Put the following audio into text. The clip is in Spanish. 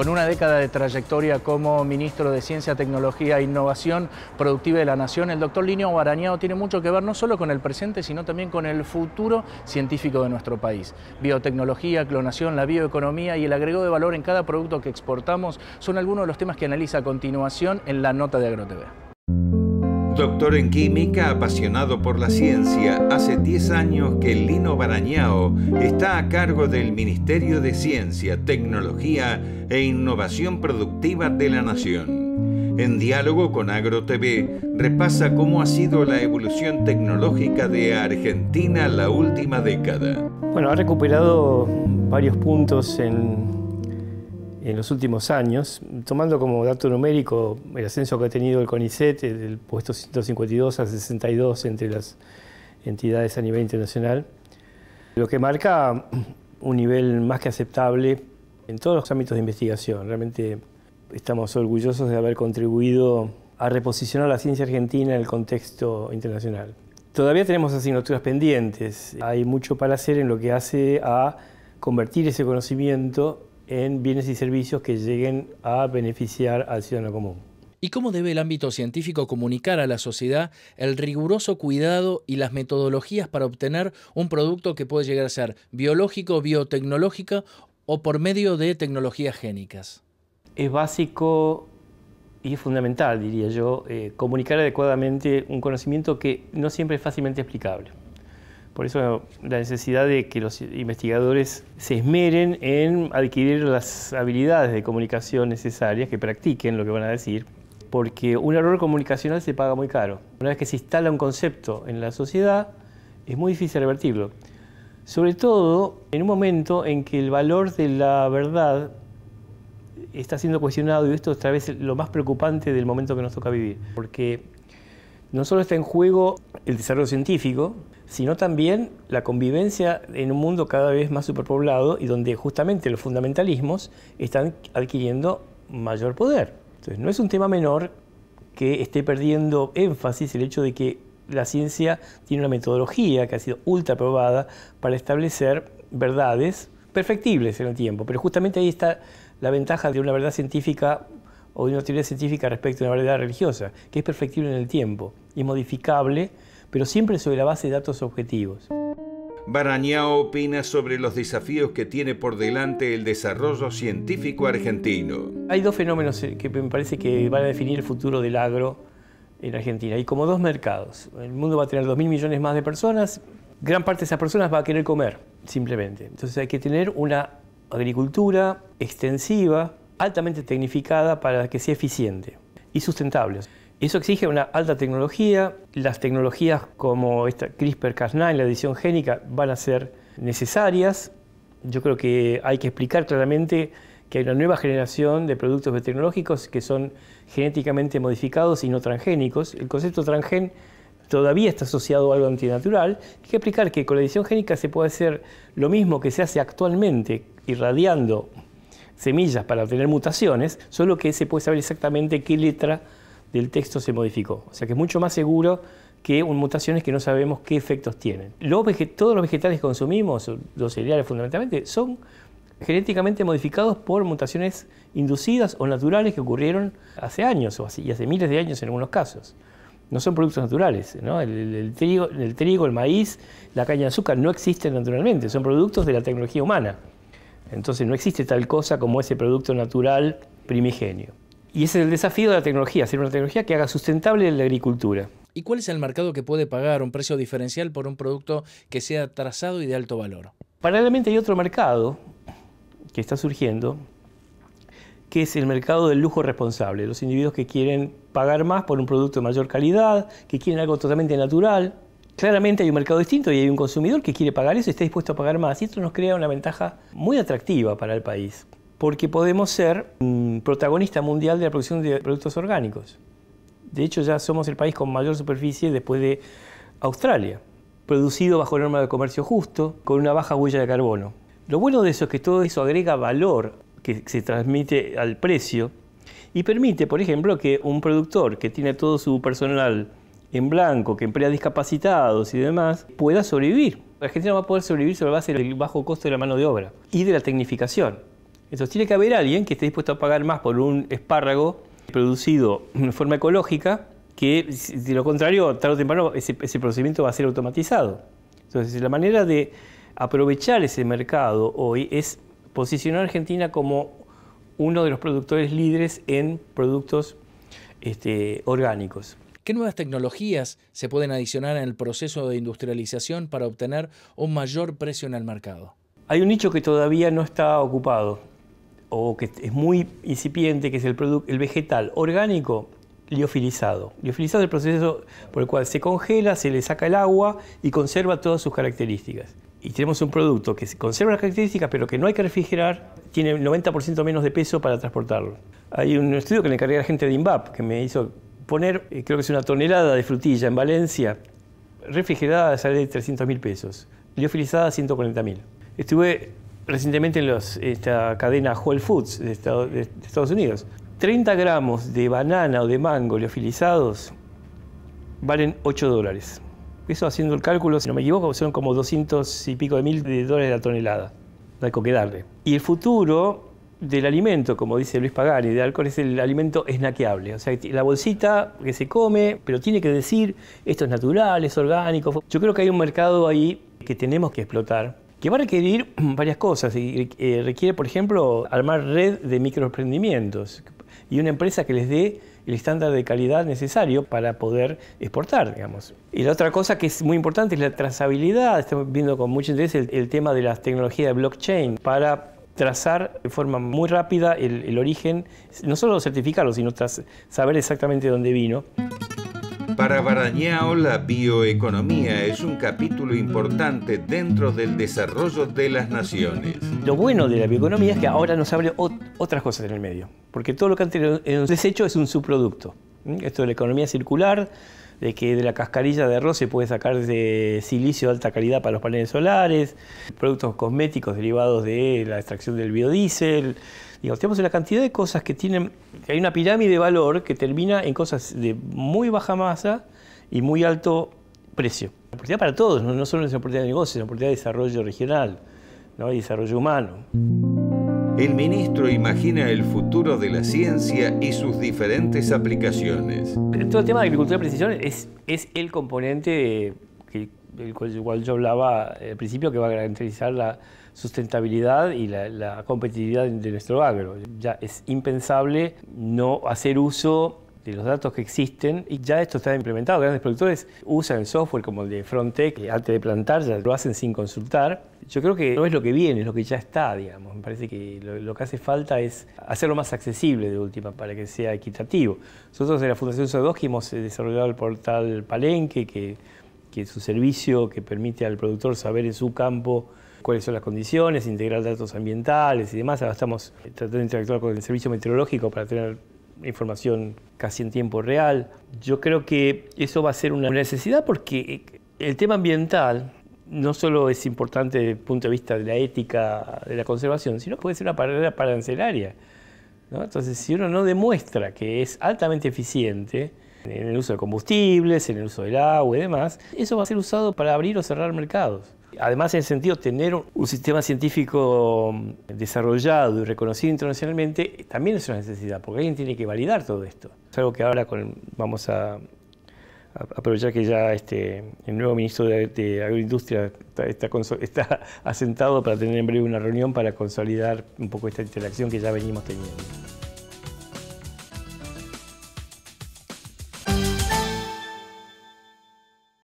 Con una década de trayectoria como ministro de Ciencia, Tecnología e Innovación Productiva de la Nación, el doctor Linio Barañao tiene mucho que ver no solo con el presente, sino también con el futuro científico de nuestro país. Biotecnología, clonación, la bioeconomía y el agregado de valor en cada producto que exportamos son algunos de los temas que analiza a continuación en la nota de AgroTV. Doctor en química, apasionado por la ciencia, hace 10 años que Lino Barañao está a cargo del Ministerio de Ciencia, Tecnología e Innovación Productiva de la Nación. En diálogo con AgroTV, repasa cómo ha sido la evolución tecnológica de Argentina la última década. Bueno, ha recuperado varios puntos en en los últimos años, tomando como dato numérico el ascenso que ha tenido el CONICET del puesto 152 a 62 entre las entidades a nivel internacional, lo que marca un nivel más que aceptable en todos los ámbitos de investigación. Realmente estamos orgullosos de haber contribuido a reposicionar la ciencia argentina en el contexto internacional. Todavía tenemos asignaturas pendientes, hay mucho para hacer en lo que hace a convertir ese conocimiento en bienes y servicios que lleguen a beneficiar al ciudadano común. ¿Y cómo debe el ámbito científico comunicar a la sociedad el riguroso cuidado y las metodologías para obtener un producto que puede llegar a ser biológico, biotecnológico o por medio de tecnologías génicas? Es básico y es fundamental, diría yo, eh, comunicar adecuadamente un conocimiento que no siempre es fácilmente explicable. Por eso la necesidad de que los investigadores se esmeren en adquirir las habilidades de comunicación necesarias, que practiquen lo que van a decir, porque un error comunicacional se paga muy caro. Una vez que se instala un concepto en la sociedad, es muy difícil revertirlo. Sobre todo en un momento en que el valor de la verdad está siendo cuestionado y esto es otra vez lo más preocupante del momento que nos toca vivir, porque no solo está en juego el desarrollo científico, sino también la convivencia en un mundo cada vez más superpoblado y donde justamente los fundamentalismos están adquiriendo mayor poder. Entonces, no es un tema menor que esté perdiendo énfasis el hecho de que la ciencia tiene una metodología que ha sido ultra probada para establecer verdades perfectibles en el tiempo, pero justamente ahí está la ventaja de una verdad científica o de una teoría científica respecto a una verdad religiosa, que es perfectible en el tiempo y modificable pero siempre sobre la base de datos objetivos. Barañao opina sobre los desafíos que tiene por delante el desarrollo científico argentino. Hay dos fenómenos que me parece que van a definir el futuro del agro en Argentina. Hay como dos mercados. El mundo va a tener 2.000 millones más de personas. Gran parte de esas personas va a querer comer, simplemente. Entonces hay que tener una agricultura extensiva, altamente tecnificada para que sea eficiente y sustentable. Eso exige una alta tecnología. Las tecnologías como esta CRISPR-Cas9, la edición génica, van a ser necesarias. Yo creo que hay que explicar claramente que hay una nueva generación de productos biotecnológicos que son genéticamente modificados y no transgénicos. El concepto transgen todavía está asociado a algo antinatural. Hay que explicar que con la edición génica se puede hacer lo mismo que se hace actualmente, irradiando semillas para obtener mutaciones, solo que se puede saber exactamente qué letra del texto se modificó. O sea que es mucho más seguro que mutaciones que no sabemos qué efectos tienen. todos los vegetales que consumimos, los cereales fundamentalmente, son genéticamente modificados por mutaciones inducidas o naturales que ocurrieron hace años o y hace miles de años en algunos casos. No son productos naturales. El, trigo, el trigo, el maíz, la caña de azúcar no existen naturalmente, son productos de la tecnología humana. Entonces no existe tal cosa como ese producto natural primigenio. Y ese es el desafío de la tecnología, hacer una tecnología que haga sustentable la agricultura. ¿Y cuál es el mercado que puede pagar un precio diferencial por un producto que sea trazado y de alto valor? Paralelamente hay otro mercado que está surgiendo, que es el mercado del lujo responsable. Los individuos que quieren pagar más por un producto de mayor calidad, que quieren algo totalmente natural. Claramente hay un mercado distinto y hay un consumidor que quiere pagar eso y está dispuesto a pagar más. Y esto nos crea una ventaja muy atractiva para el país porque podemos ser un protagonista mundial de la producción de productos orgánicos. De hecho, ya somos el país con mayor superficie después de Australia, producido bajo norma de comercio justo, con una baja huella de carbono. Lo bueno de eso es que todo eso agrega valor que se transmite al precio y permite, por ejemplo, que un productor que tiene todo su personal en blanco, que emplea discapacitados y demás, pueda sobrevivir. Argentina va a poder sobrevivir sobre la base del bajo costo de la mano de obra y de la tecnificación. Entonces tiene que haber alguien que esté dispuesto a pagar más por un espárrago producido de forma ecológica, que de lo contrario, tarde o temprano, ese, ese procedimiento va a ser automatizado. Entonces, la manera de aprovechar ese mercado hoy es posicionar a Argentina como uno de los productores líderes en productos este, orgánicos. ¿Qué nuevas tecnologías se pueden adicionar en el proceso de industrialización para obtener un mayor precio en el mercado? Hay un nicho que todavía no está ocupado o que es muy incipiente, que es el, el vegetal orgánico liofilizado. Liofilizado es el proceso por el cual se congela, se le saca el agua y conserva todas sus características. Y tenemos un producto que conserva las características, pero que no hay que refrigerar, tiene 90% menos de peso para transportarlo. Hay un estudio que le encargué a la gente de INVAP, que me hizo poner, eh, creo que es una tonelada de frutilla en Valencia, refrigerada sale de 300 mil pesos, liofilizada 140 mil. Estuve recientemente en esta cadena Whole Foods de Estados Unidos. 30 gramos de banana o de mango liofilizados valen 8 dólares. Eso haciendo el cálculo, si no me equivoco, son como 200 y pico de mil de dólares la tonelada. No hay que darle. Y el futuro del alimento, como dice Luis Pagani, de alcohol es el alimento esnaqueable. O sea, la bolsita que se come, pero tiene que decir esto es natural, es orgánico. Yo creo que hay un mercado ahí que tenemos que explotar que va a requerir varias cosas. Y, eh, requiere, por ejemplo, armar red de microemprendimientos y una empresa que les dé el estándar de calidad necesario para poder exportar, digamos. Y la otra cosa que es muy importante es la trazabilidad. Estamos viendo con mucho interés el, tema de las tecnologías de blockchain para trazar de forma muy rápida el, el origen, no solo certificarlo, sino saber exactamente dónde vino. Para Barañao, la bioeconomía es un capítulo importante dentro del desarrollo de las naciones. Lo bueno de la bioeconomía es que ahora nos abre otras cosas en el medio, porque todo lo que antes era un desecho es un subproducto. Esto de la economía circular, de que de la cascarilla de arroz se puede sacar de silicio de alta calidad para los paneles solares, productos cosméticos derivados de la extracción del biodiesel, Digamos, tenemos una cantidad de cosas que tienen, hay una pirámide de valor que termina en cosas de muy baja masa y muy alto precio. La oportunidad para todos, no, solo es una oportunidad de negocio, es una oportunidad de desarrollo regional ¿no? y desarrollo humano. El ministro imagina el futuro de la ciencia y sus diferentes aplicaciones. Todo el tema de agricultura de precisión es, es el componente del cual yo hablaba al principio que va a garantizar la sustentabilidad y la, competitividad de nuestro agro. Ya es impensable no hacer uso de los datos que existen y ya esto está implementado. Grandes productores usan el software como el de Frontech antes de plantar, ya lo hacen sin consultar. Yo creo que no es lo que viene, es lo que ya está, digamos. Me parece que lo, que hace falta es hacerlo más accesible de última para que sea equitativo. Nosotros en la Fundación SO2 hemos desarrollado el portal Palenque, que, que es un servicio que permite al productor saber en su campo cuáles son las condiciones, integrar datos ambientales y demás. Ahora estamos tratando de interactuar con el servicio meteorológico para tener información casi en tiempo real. Yo creo que eso va a ser una necesidad porque el tema ambiental no solo es importante desde el punto de vista de la ética de la conservación, sino puede ser una barrera parancelaria. Entonces, si uno no demuestra que es altamente eficiente en el uso de combustibles, en el uso del agua y demás, eso va a ser usado para abrir o cerrar mercados. Además, en el sentido, tener un sistema científico mm, desarrollado y reconocido internacionalmente también es una necesidad, porque alguien tiene que validar todo esto. Es algo que ahora vamos a, aprovechar que ya este, el nuevo ministro de, Agroindustria está, está, asentado para tener en breve una reunión para consolidar un poco esta interacción que ya venimos teniendo.